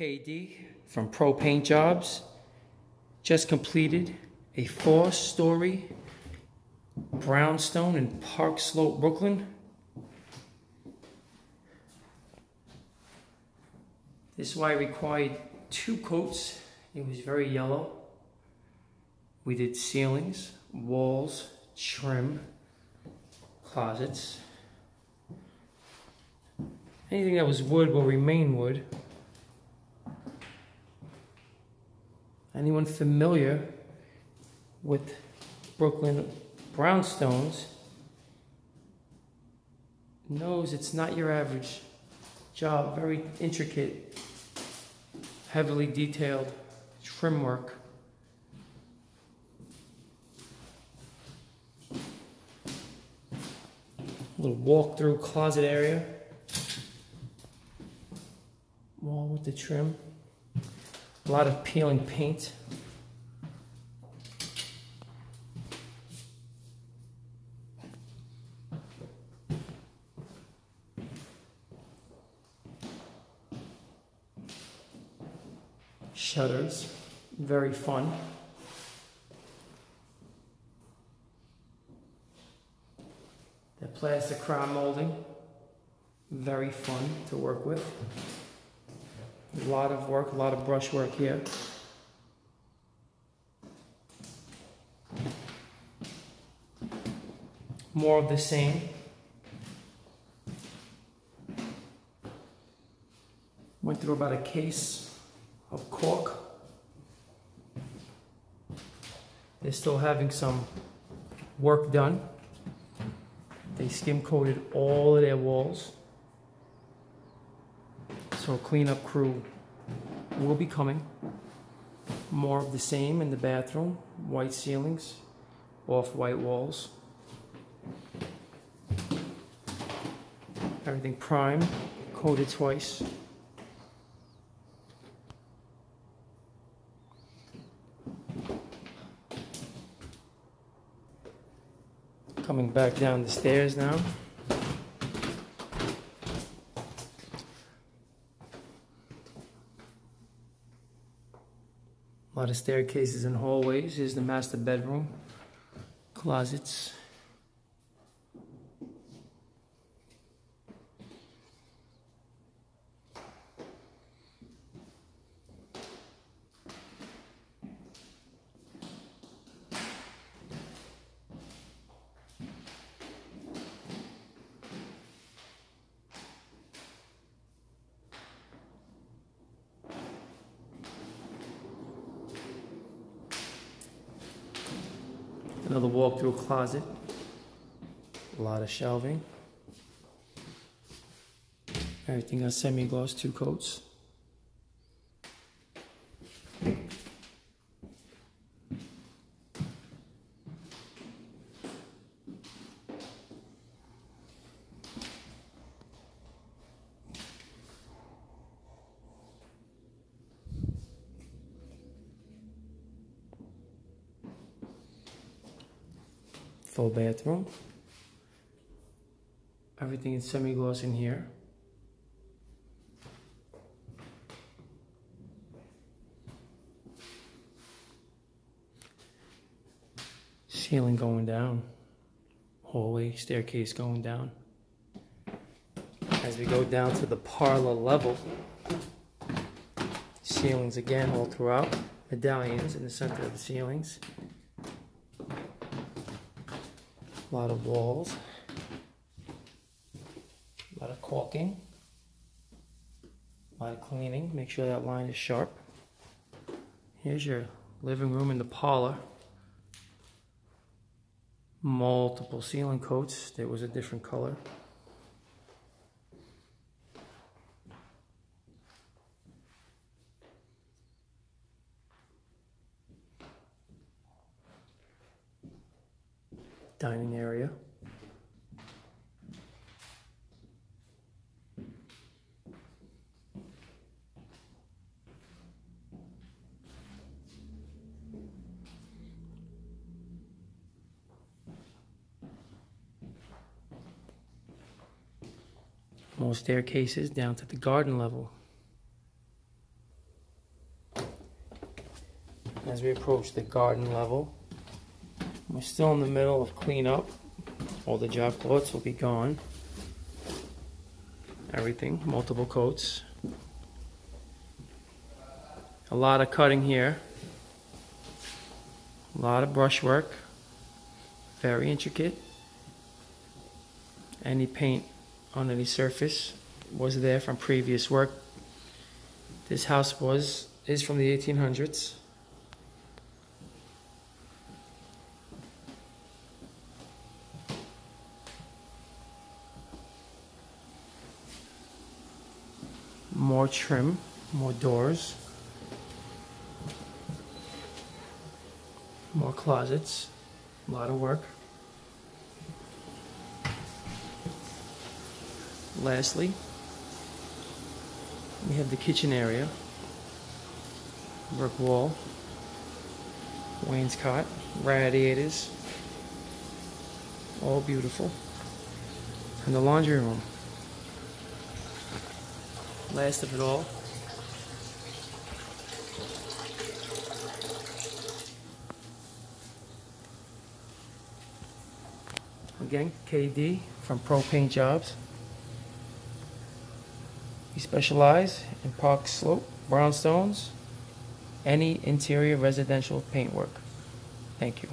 KD from Pro Paint Jobs just completed a four-story brownstone in Park Slope, Brooklyn. This I required two coats. It was very yellow. We did ceilings, walls, trim, closets. Anything that was wood will remain wood. Anyone familiar with Brooklyn brownstones knows it's not your average job, very intricate, heavily detailed trim work. little walk-through closet area. Wall with the trim. A lot of peeling paint. Shutters, very fun. The plastic crown molding, very fun to work with. A lot of work, a lot of brush work here. More of the same. Went through about a case of caulk. They're still having some work done. They skim coated all of their walls. So cleanup crew will be coming. More of the same in the bathroom. White ceilings, off-white walls. Everything prime, coated twice. Coming back down the stairs now. A lot of staircases and hallways. Here's the master bedroom. Closets. Another walk-through closet. A lot of shelving. Everything got semi-gloss two coats. Full bathroom. Everything is semi-gloss in here. Ceiling going down. Hallway, staircase going down. As we go down to the parlor level, ceilings again all throughout. Medallions in the center of the ceilings. A lot of walls. A lot of caulking. A lot of cleaning. Make sure that line is sharp. Here's your living room in the parlor. Multiple ceiling coats. There was a different color. Dining area. More staircases down to the garden level. as we approach the garden level. We're still in the middle of cleanup. All the job cloths will be gone. Everything, multiple coats. A lot of cutting here. A lot of brushwork. Very intricate. Any paint on any surface was there from previous work. This house was is from the 1800s. More trim, more doors, more closets, a lot of work. Lastly, we have the kitchen area, brick wall, wainscot, radiators, all beautiful. And the laundry room. Last of it all. Again, KD from Pro Paint Jobs. We specialize in park slope, brownstones, any interior residential paintwork. Thank you.